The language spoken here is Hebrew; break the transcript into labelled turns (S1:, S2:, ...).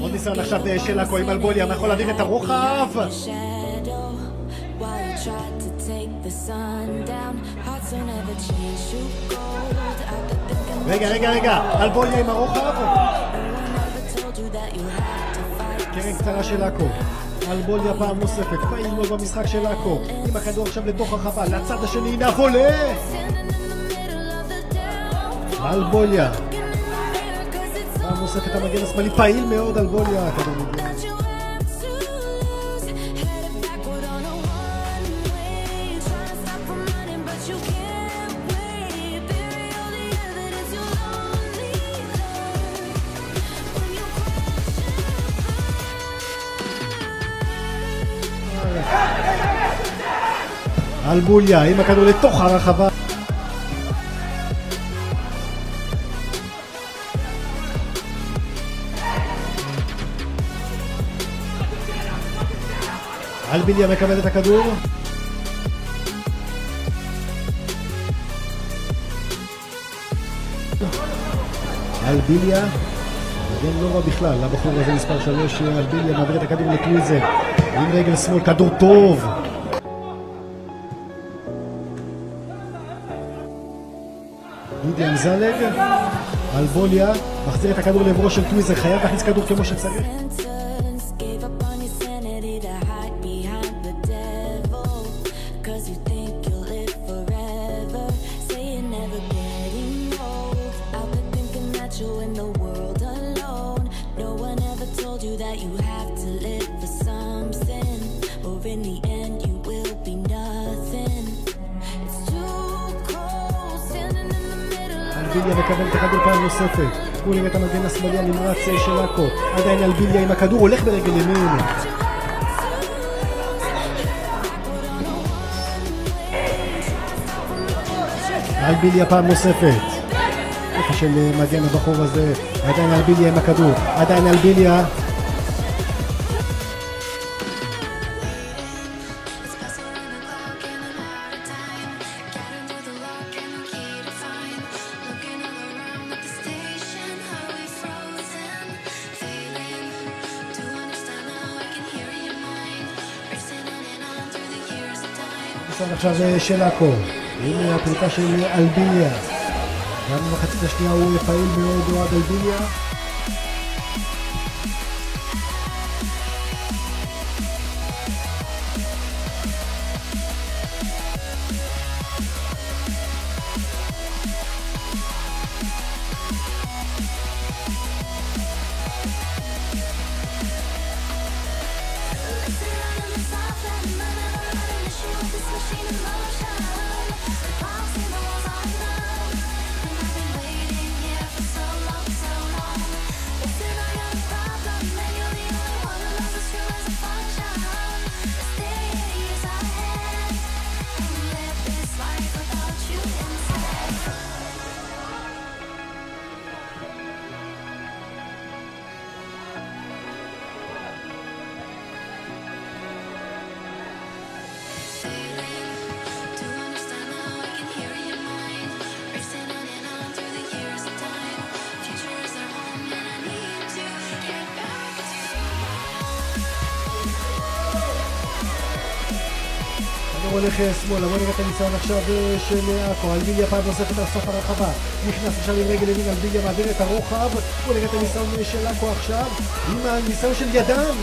S1: עוד ניסיון עכשיו אה, של הכהן אלבוליה, יכול להעביר את הרוחב! רגע, רגע, רגע, אלבוליה עם הרוחב? קרן קצרה של עכו. אלבוליה פעם נוספת, פעיל מאוד במשחק של עכו. עם הכדור עכשיו לתוך הרחבה, לצד השני, נבולה! אלבוליה. פעם נוספת המגן השמאלי, פעיל מאוד אלבוליה. אלבוליה עם הכדור לתוך הרחבה. אלביליה מקבל את הכדור. אלביליה, מגן לא רע בכלל, לבחור הזה מספר 3, אלביליה מעביר את הכדור לקלוזר עם רגל שמאל, כדור טוב. גידי אמזלג, אלבוליה, מחזיר את הכדור לעברו של טוויזר, חייב להכניס כדור כמו שצריך. אלביליה מקבל את הכדור פעם נוספת. קולינג את המגן השמאלי הנמרץ של עכו. עדיין אלביליה עם הכדור, הולך ברגל ימין. אלביליה פעם נוספת. איפה של מגן הבחור הזה. עדיין אלביליה עם הכדור. עדיין אלביליה. ניסיון עכשיו של עכו. הנה הפליטה של אלביליה. גם במחצית השנייה הוא פעיל מאוד הכדור הולך שמאלה, בוא נראה את הניסיון עכשיו של עכו, אלביליה פעם נוספת על סוף הרחבה, נכנס עכשיו עם רגל ימין, אלביליה מעביר את הרוחב, בוא נראה את הניסיון של עכו עכשיו, עם הניסיון של ידם